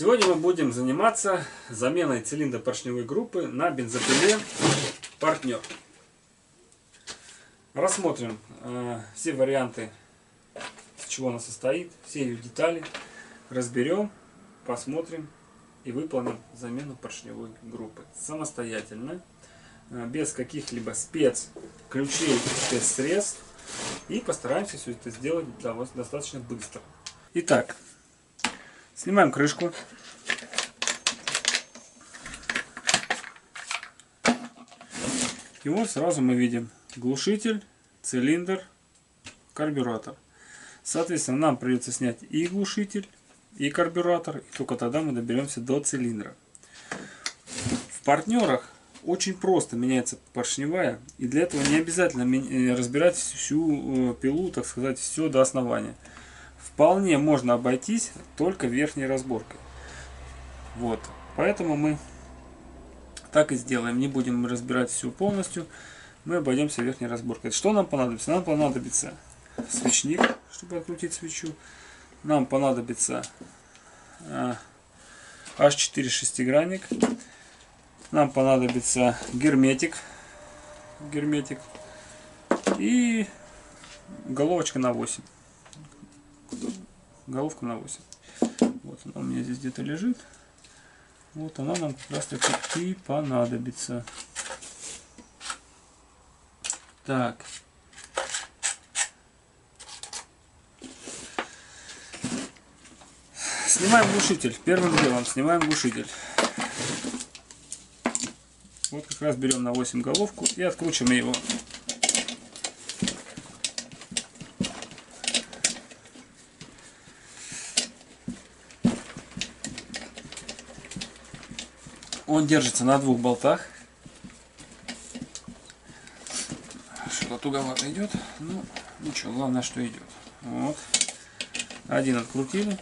Сегодня мы будем заниматься заменой цилиндра поршневой группы на бензопиле партнер. Рассмотрим э, все варианты, из чего она состоит, все ее детали, разберем, посмотрим и выполним замену поршневой группы самостоятельно, э, без каких-либо спец ключей, спецсредств и постараемся все это сделать для вас достаточно быстро. Итак, Снимаем крышку. И вот сразу мы видим глушитель, цилиндр, карбюратор. Соответственно, нам придется снять и глушитель, и карбюратор, и только тогда мы доберемся до цилиндра. В партнерах очень просто меняется поршневая, и для этого не обязательно э, разбирать всю э, пилу, так сказать, все до основания вполне можно обойтись только верхней разборкой. Вот. Поэтому мы так и сделаем. Не будем разбирать всю полностью. Мы обойдемся верхней разборкой. Что нам понадобится? Нам понадобится свечник, чтобы открутить свечу. Нам понадобится H4 шестигранник. Нам понадобится герметик. Герметик. И головочка на 8 головка на 8. Вот она у меня здесь где-то лежит. Вот она нам как раз таки и понадобится. Так. Снимаем глушитель. Первым делом снимаем глушитель. Вот как раз берем на 8 головку и откручиваем его Он держится на двух болтах. Что-то туговато идет. Ну, ничего, главное, что идет. Вот. Один открутили.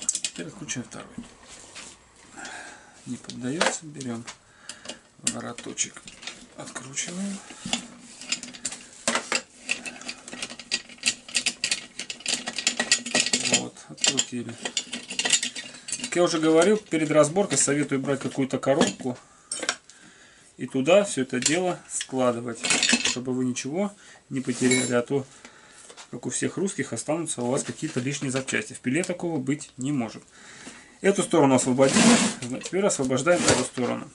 Теперь откручиваем второй. Не поддается. Берем вороточек. Откручиваем. Вот, открутили. Как я уже говорил, перед разборкой советую брать какую-то коробку и туда все это дело складывать, чтобы вы ничего не потеряли, а то, как у всех русских, останутся у вас какие-то лишние запчасти. В пиле такого быть не может. Эту сторону освободили, теперь освобождаем эту сторону.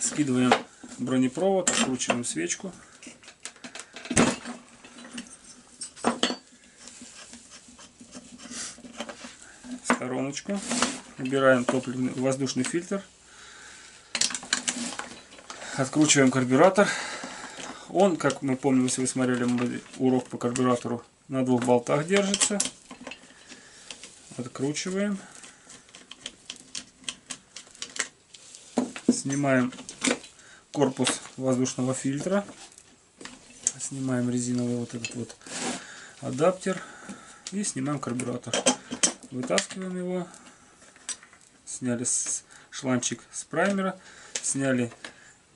Скидываем бронепровод, откручиваем свечку. Стороночку. Убираем топливный воздушный фильтр. Откручиваем карбюратор. Он, как мы помним, если вы смотрели урок по карбюратору, на двух болтах держится. Откручиваем. Снимаем корпус воздушного фильтра. Снимаем резиновый вот этот вот адаптер. И снимаем карбюратор. Вытаскиваем его. Сняли шланчик с праймера. Сняли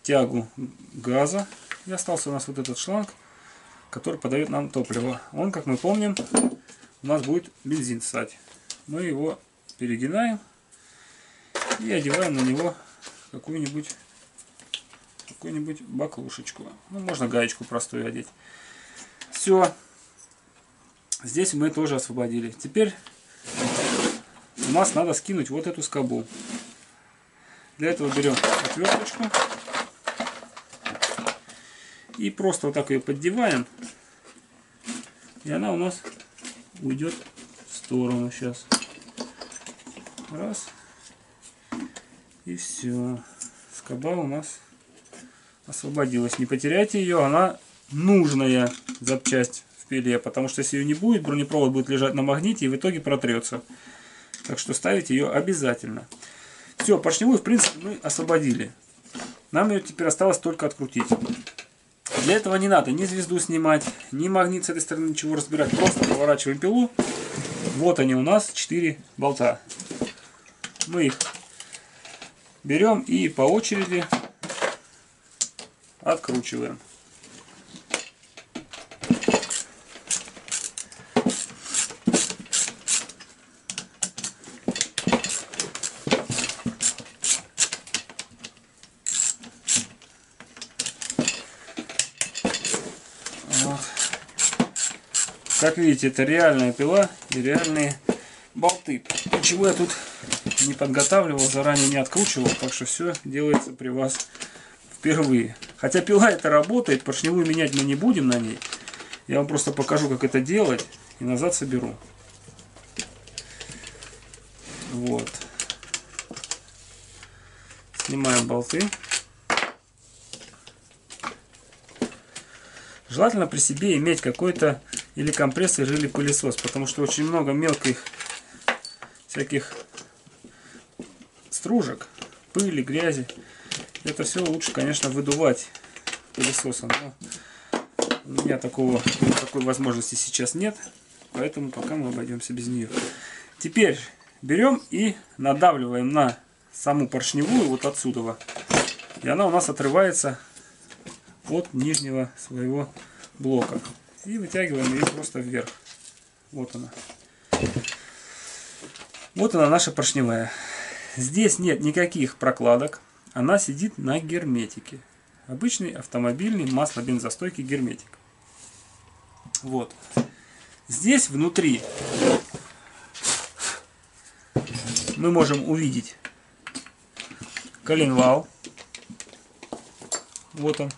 тягу газа. И остался у нас вот этот шланг, который подает нам топливо. Он, как мы помним, у нас будет бензин ссать. Мы его перегинаем и одеваем на него какую-нибудь какую-нибудь баклушечку. Ну, можно гаечку простую одеть. Все. Здесь мы тоже освободили. Теперь у нас надо скинуть вот эту скобу. Для этого берем отверточку и просто вот так ее поддеваем. И она у нас уйдет в сторону сейчас. Раз. И все. Скоба у нас освободилась. Не потеряйте ее, она нужная запчасть в пиле, потому что если ее не будет, бронепровод будет лежать на магните и в итоге протрется. Так что ставить ее обязательно. Все, поршневую в принципе мы освободили. Нам ее теперь осталось только открутить. Для этого не надо ни звезду снимать, ни магнит с этой стороны, ничего разбирать. Просто поворачиваем пилу. Вот они у нас, 4 болта. Мы их берем и по очереди откручиваем. Как видите, это реальная пила и реальные болты. Ничего я тут не подготавливал, заранее не откручивал, так что все делается при вас впервые. Хотя пила это работает, поршневую менять мы не будем на ней. Я вам просто покажу, как это делать и назад соберу. Вот. Снимаем болты. Желательно при себе иметь какой-то или компрессор, или пылесос, потому что очень много мелких всяких стружек, пыли, грязи. Это все лучше, конечно, выдувать пылесосом. Но у меня такого, такой возможности сейчас нет, поэтому пока мы обойдемся без нее. Теперь берем и надавливаем на саму поршневую вот отсюда. И она у нас отрывается от нижнего своего блока. И вытягиваем ее просто вверх. Вот она. Вот она наша поршневая. Здесь нет никаких прокладок. Она сидит на герметике. Обычный автомобильный масло-бензостойкий герметик. Вот. Здесь внутри мы можем увидеть коленвал. Вот он,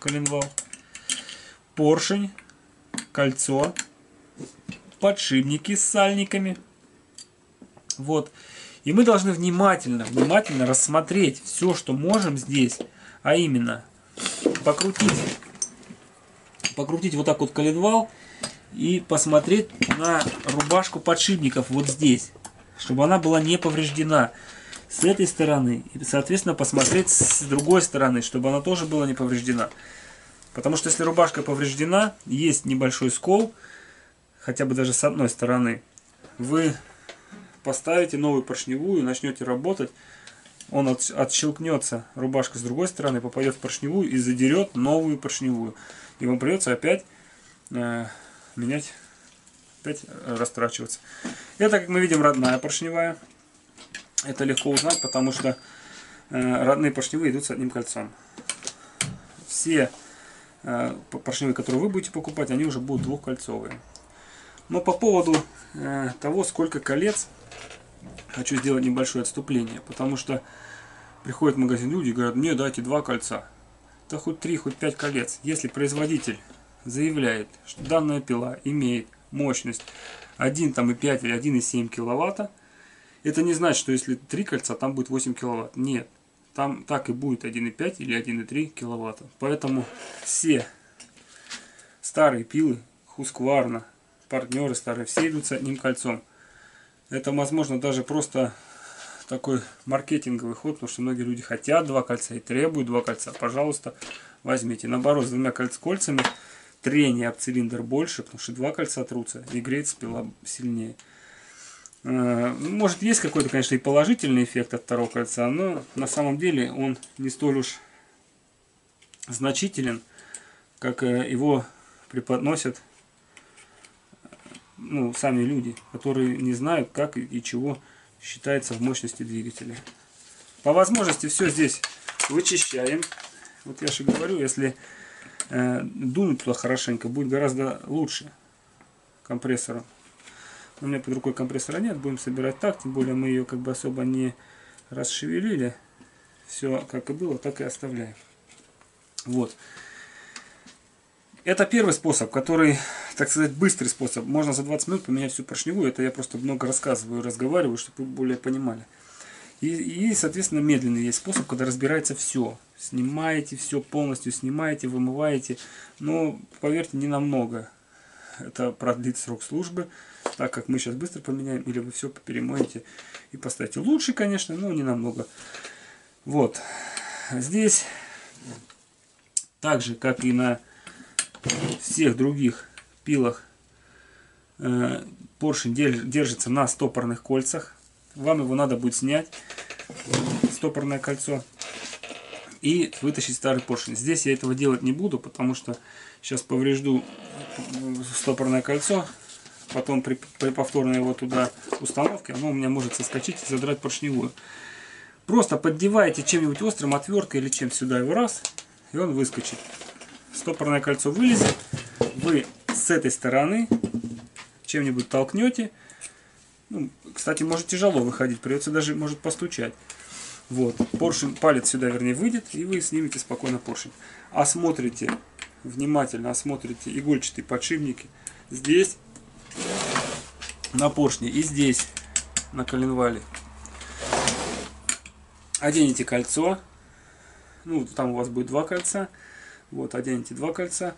коленвал. Поршень, кольцо, подшипники с сальниками. Вот. И мы должны внимательно, внимательно рассмотреть все, что можем здесь. А именно, покрутить, покрутить вот так вот коленвал и посмотреть на рубашку подшипников вот здесь, чтобы она была не повреждена с этой стороны и, соответственно, посмотреть с другой стороны, чтобы она тоже была не повреждена. Потому что если рубашка повреждена, есть небольшой скол, хотя бы даже с одной стороны, вы поставите новую поршневую, начнете работать, он от, отщелкнется, рубашка с другой стороны попадет в поршневую и задерет новую поршневую. И вам придется опять э, менять, опять растрачиваться. Это, как мы видим, родная поршневая. Это легко узнать, потому что э, родные поршневые идут с одним кольцом. Все э, поршневые, которые вы будете покупать, они уже будут двухкольцовые. Но по поводу э, того, сколько колец, хочу сделать небольшое отступление. Потому что приходят в магазин люди и говорят, мне дайте два кольца. Да хоть три, хоть пять колец. Если производитель заявляет, что данная пила имеет мощность 1,5 или 1,7 киловатта, это не значит, что если 3 кольца, там будет 8 киловатт. Нет. Там так и будет 1,5 или 1,3 киловатта. Поэтому все старые пилы, Husqvarna, партнеры старые, все идут с одним кольцом. Это, возможно, даже просто такой маркетинговый ход, потому что многие люди хотят два кольца и требуют два кольца. Пожалуйста, возьмите. Наоборот, с двумя кольцами трение об цилиндр больше, потому что два кольца трутся и греется пила сильнее. Э, может, есть какой-то, конечно, и положительный эффект от второго кольца, но на самом деле он не столь уж значителен, как э, его преподносят ну, сами люди, которые не знают, как и чего считается в мощности двигателя. По возможности все здесь вычищаем. Вот я же говорю, если э, дунуть туда хорошенько, будет гораздо лучше компрессором. У меня под рукой компрессора нет, будем собирать так, тем более мы ее как бы особо не расшевелили. Все как и было, так и оставляем. Вот. Это первый способ, который, так сказать, быстрый способ. Можно за 20 минут поменять всю поршневую. Это я просто много рассказываю, разговариваю, чтобы вы более понимали. И, и, соответственно, медленный есть способ, когда разбирается все. Снимаете все полностью, снимаете, вымываете. Но, поверьте, не намного. Это продлит срок службы так как мы сейчас быстро поменяем, или вы все перемоете и поставите. Лучше, конечно, но не намного. Вот. Здесь, так же, как и на всех других пилах, э, поршень держится на стопорных кольцах. Вам его надо будет снять, стопорное кольцо, и вытащить старый поршень. Здесь я этого делать не буду, потому что сейчас поврежду стопорное кольцо, потом при, при повторной его туда установке, оно у меня может соскочить и задрать поршневую. Просто поддеваете чем-нибудь острым, отверткой или чем сюда его раз, и он выскочит. Стопорное кольцо вылезет, вы с этой стороны чем-нибудь толкнете. Ну, кстати, может тяжело выходить, придется даже, может, постучать. Вот, поршень, палец сюда, вернее, выйдет, и вы снимете спокойно поршень. Осмотрите, внимательно осмотрите игольчатые подшипники. Здесь на поршне и здесь на коленвале. Оденете кольцо. Ну, там у вас будет два кольца. Вот, оденете два кольца.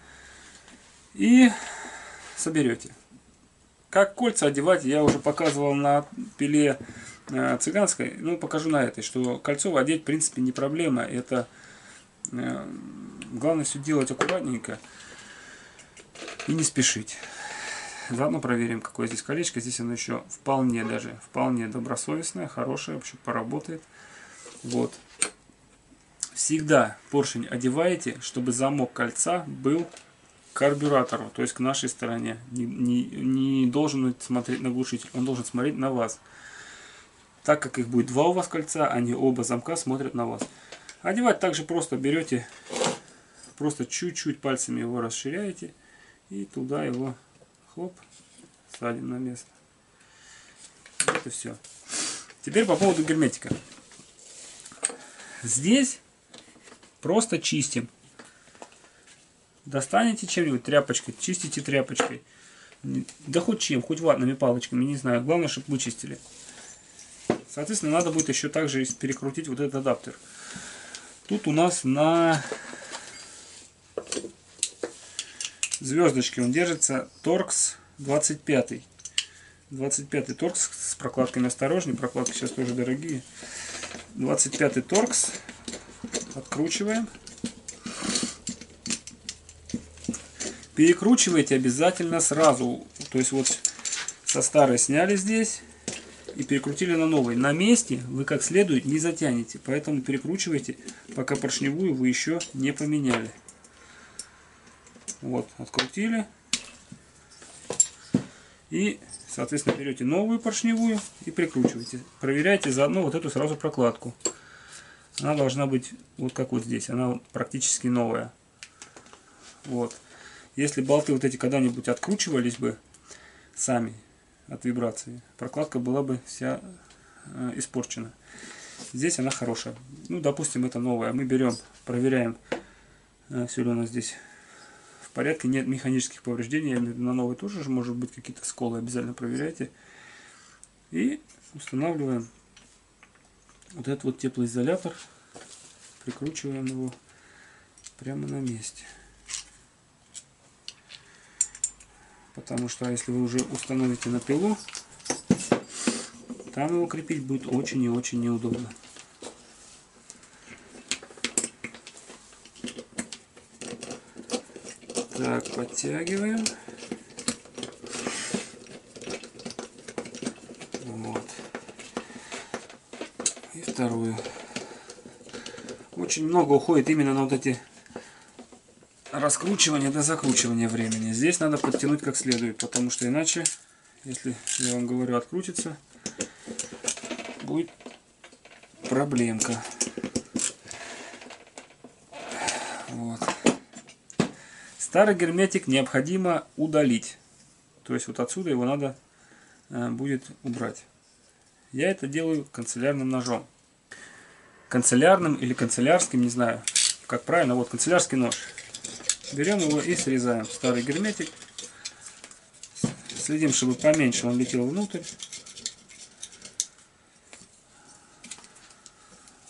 И соберете. Как кольца одевать, я уже показывал на пиле э, цыганской. Ну, покажу на этой, что кольцо одеть, в принципе, не проблема. Это э, главное все делать аккуратненько и не спешить. Заодно проверим, какое здесь колечко. Здесь оно еще вполне даже, вполне добросовестное, хорошее, вообще поработает. Вот. Всегда поршень одеваете, чтобы замок кольца был к карбюратору, то есть к нашей стороне. Не, не, не должен смотреть на глушитель, он должен смотреть на вас. Так как их будет два у вас кольца, они оба замка смотрят на вас. Одевать также просто берете, просто чуть-чуть пальцами его расширяете и туда его Хлоп. Садим на место. Это все. Теперь по поводу герметика. Здесь просто чистим. Достанете чем-нибудь тряпочкой, чистите тряпочкой. Да хоть чем, хоть ватными палочками, не знаю. Главное, чтобы вычистили. Соответственно, надо будет еще также перекрутить вот этот адаптер. Тут у нас на звездочки он держится торкс 25 25 торкс с прокладками осторожней прокладки сейчас тоже дорогие. 25 торкс откручиваем. Перекручивайте обязательно сразу то есть вот со старой сняли здесь и перекрутили на новый на месте вы как следует не затянете поэтому перекручивайте пока поршневую вы еще не поменяли вот, открутили. И, соответственно, берете новую поршневую и прикручиваете. Проверяйте заодно вот эту сразу прокладку. Она должна быть вот как вот здесь. Она практически новая. Вот. Если болты вот эти когда-нибудь откручивались бы сами от вибрации, прокладка была бы вся э, испорчена. Здесь она хорошая. Ну, допустим, это новая. Мы берем, проверяем, э, все ли у нас здесь в порядке, нет механических повреждений, на новой тоже может быть какие-то сколы, обязательно проверяйте. И устанавливаем вот этот вот теплоизолятор, прикручиваем его прямо на месте. Потому что если вы уже установите на пилу, там его крепить будет очень и очень неудобно. Так, подтягиваем. Вот. И вторую. Очень много уходит именно на вот эти раскручивания до закручивания времени. Здесь надо подтянуть как следует, потому что иначе, если я вам говорю открутится, будет проблемка. Старый герметик необходимо удалить. То есть вот отсюда его надо э, будет убрать. Я это делаю канцелярным ножом. Канцелярным или канцелярским, не знаю, как правильно. Вот канцелярский нож. Берем его и срезаем старый герметик. Следим, чтобы поменьше он летел внутрь.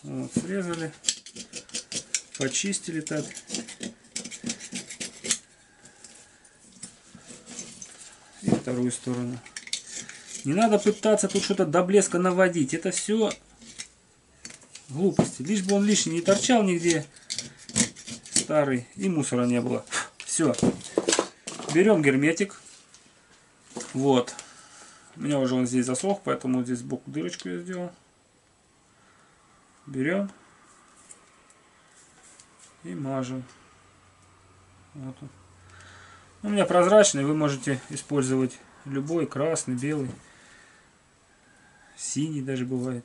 Вот, срезали. Почистили так. Вторую сторону. Не надо пытаться тут что-то до блеска наводить. Это все глупости. Лишь бы он лишний не торчал нигде. Старый. И мусора не было. Все. Берем герметик. Вот. У меня уже он здесь засох, поэтому здесь сбоку дырочку я сделал. Берем. И мажем. Вот он. У меня прозрачный, вы можете использовать любой, красный, белый, синий даже бывает.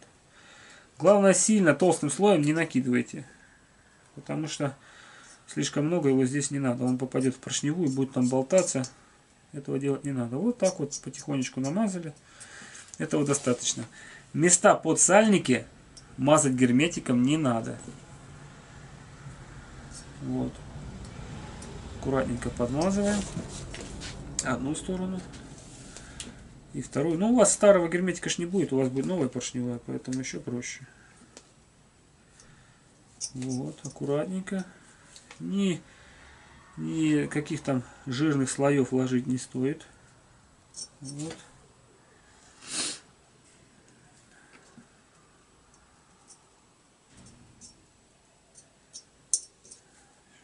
Главное, сильно толстым слоем не накидывайте, потому что слишком много его здесь не надо. Он попадет в поршневую, будет там болтаться. этого делать не надо. Вот так вот потихонечку намазали. Этого достаточно. Места под сальники мазать герметиком не надо. Вот. Аккуратненько подмазываем одну сторону и вторую. Ну, у вас старого герметика ж не будет, у вас будет новая поршневая, поэтому еще проще. Вот, аккуратненько. Ни, ни каких там жирных слоев ложить не стоит. Вот.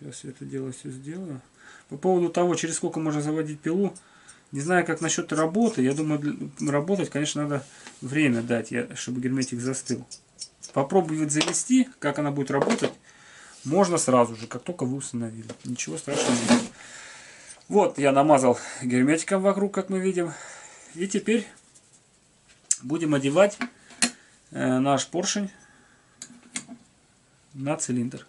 Сейчас я это дело все сделаю. По поводу того, через сколько можно заводить пилу, не знаю, как насчет работы. Я думаю, работать, конечно, надо время дать, чтобы герметик застыл. Попробовать завести, как она будет работать, можно сразу же, как только вы установили. Ничего страшного нет. Вот, я намазал герметиком вокруг, как мы видим. И теперь будем одевать э, наш поршень на цилиндр.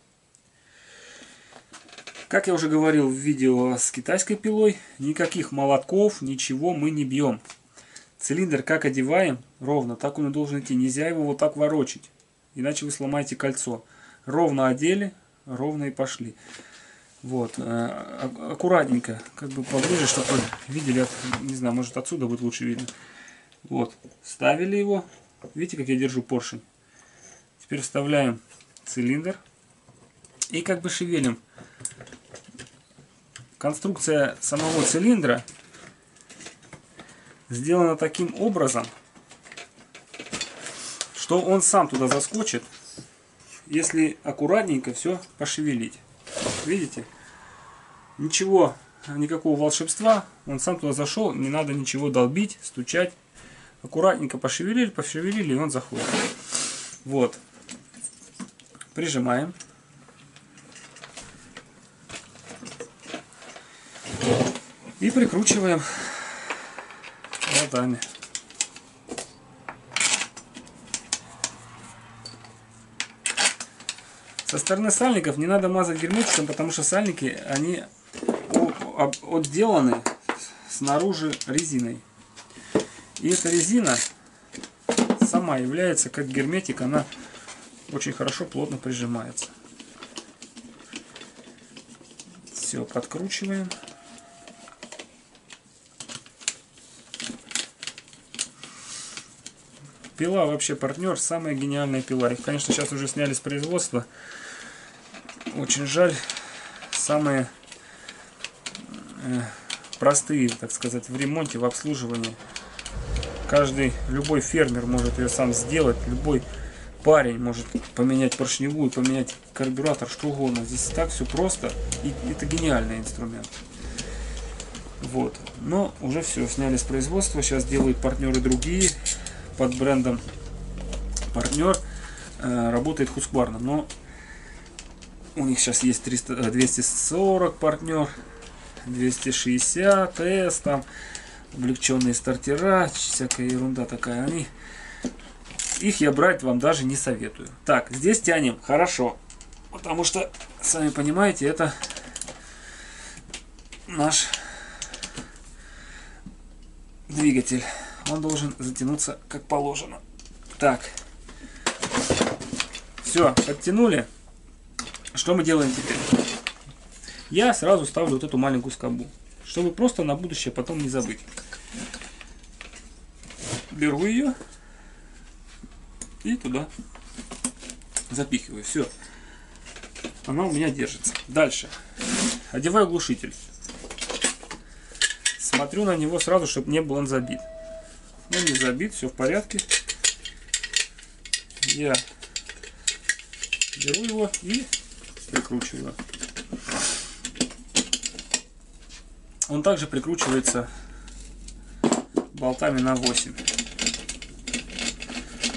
Как я уже говорил в видео с китайской пилой, никаких молотков, ничего мы не бьем. Цилиндр как одеваем, ровно, так он и должен идти. Нельзя его вот так ворочить, иначе вы сломаете кольцо. Ровно одели, ровно и пошли. Вот, э, аккуратненько, как бы поближе, чтобы видели, не знаю, может отсюда будет лучше видно. Вот, ставили его, видите, как я держу поршень. Теперь вставляем цилиндр и как бы шевелим конструкция самого цилиндра сделана таким образом, что он сам туда заскочит, если аккуратненько все пошевелить. Видите? Ничего, никакого волшебства. Он сам туда зашел, не надо ничего долбить, стучать. Аккуратненько пошевелили, пошевелили, и он заходит. Вот. Прижимаем. Прикручиваем болтами. Со стороны сальников не надо мазать герметиком, потому что сальники, они отделаны снаружи резиной. И эта резина сама является как герметик, она очень хорошо плотно прижимается. Все, подкручиваем. Пила вообще партнер, самая гениальная пила. Их, конечно, сейчас уже сняли с производства. Очень жаль. Самые э, простые, так сказать, в ремонте, в обслуживании. Каждый, любой фермер может ее сам сделать. Любой парень может поменять поршневую, поменять карбюратор, что угодно. Здесь так все просто. И это гениальный инструмент. Вот. Но уже все, сняли с производства. Сейчас делают партнеры другие под брендом партнер э, работает Husqvarna, но у них сейчас есть 300, 240 партнер, 260 S, там облегченные стартера, всякая ерунда такая. Они их я брать вам даже не советую. Так, здесь тянем хорошо, потому что, сами понимаете, это наш двигатель он должен затянуться как положено. Так. Все, подтянули. Что мы делаем теперь? Я сразу ставлю вот эту маленькую скобу, чтобы просто на будущее потом не забыть. Беру ее и туда запихиваю. Все. Она у меня держится. Дальше. Одеваю глушитель. Смотрю на него сразу, чтобы не был он забит. Ну, не забит, все в порядке. Я беру его и прикручиваю. Он также прикручивается болтами на 8.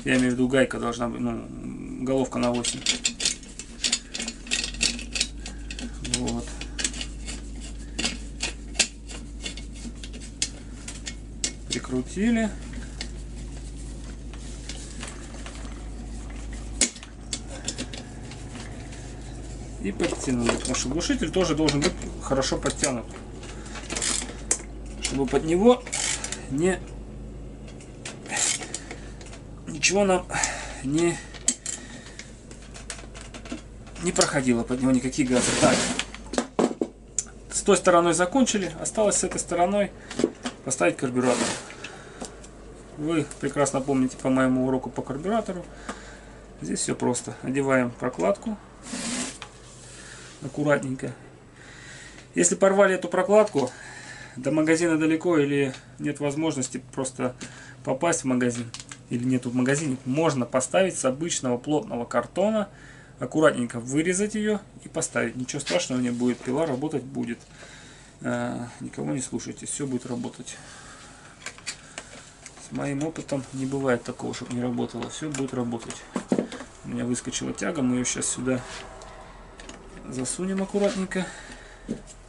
Я имею в виду гайка должна быть, ну, головка на 8. Вот. Прикрутили. и подтянули. Потому глушитель тоже должен быть хорошо подтянут. чтобы под него не ничего нам не не проходило под него никакие газы. Так, с той стороной закончили, осталось с этой стороной поставить карбюратор. Вы прекрасно помните по моему уроку по карбюратору. Здесь все просто. Одеваем прокладку аккуратненько. Если порвали эту прокладку, до магазина далеко или нет возможности просто попасть в магазин, или нету в магазине, можно поставить с обычного плотного картона, аккуратненько вырезать ее и поставить. Ничего страшного не будет, пила работать будет. Э, никого не слушайте, все будет работать. С моим опытом не бывает такого, чтобы не работало. Все будет работать. У меня выскочила тяга, мы ее сейчас сюда засунем аккуратненько.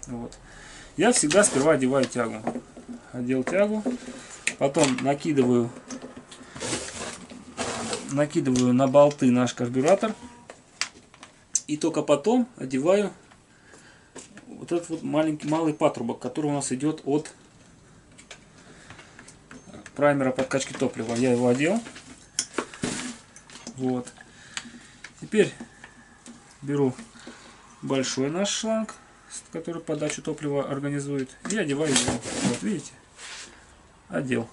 Вот. Я всегда сперва одеваю тягу. Одел тягу, потом накидываю накидываю на болты наш карбюратор и только потом одеваю вот этот вот маленький малый патрубок, который у нас идет от праймера подкачки топлива. Я его одел. Вот. Теперь беру большой наш шланг, который подачу топлива организует, и одеваю его. Вот видите? Одел.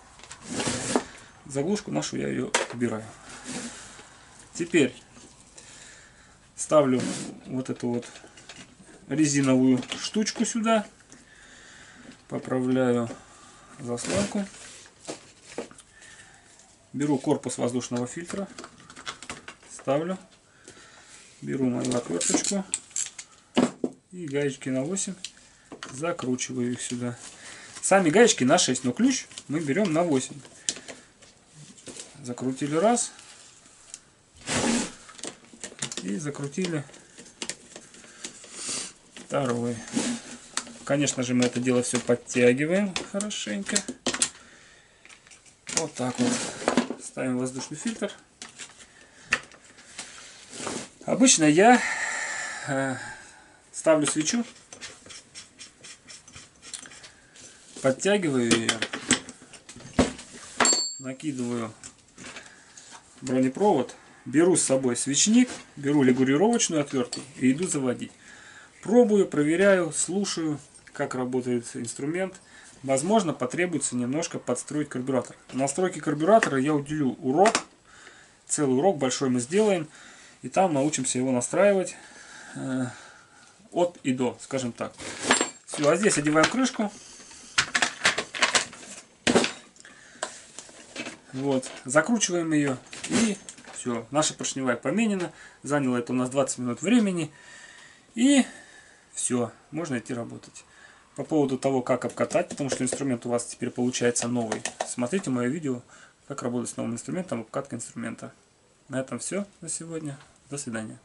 Заглушку нашу я ее убираю. Теперь ставлю вот эту вот резиновую штучку сюда. Поправляю заслонку. Беру корпус воздушного фильтра. Ставлю. Беру мою отверточку. И гаечки на 8. Закручиваю их сюда. Сами гаечки на 6, но ключ мы берем на 8. Закрутили раз. И закрутили второй. Конечно же мы это дело все подтягиваем хорошенько. Вот так вот. Ставим воздушный фильтр. Обычно я э, ставлю свечу, подтягиваю ее, накидываю бронепровод, беру с собой свечник, беру регулировочную отвертку и иду заводить. Пробую, проверяю, слушаю, как работает инструмент. Возможно, потребуется немножко подстроить карбюратор. настройки карбюратора я уделю урок. Целый урок большой мы сделаем. И там научимся его настраивать э, от и до, скажем так. Все, а здесь одеваем крышку. Вот, закручиваем ее и все. Наша поршневая поменена. Заняло это у нас 20 минут времени. И все, можно идти работать. По поводу того, как обкатать, потому что инструмент у вас теперь получается новый. Смотрите мое видео, как работать с новым инструментом, обкатка инструмента. На этом все на сегодня. До свидания.